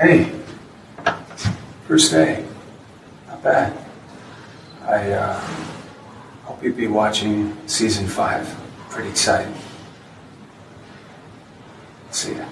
Hey, first day. Not bad. I uh, hope you'd be watching season five. Pretty exciting. See ya.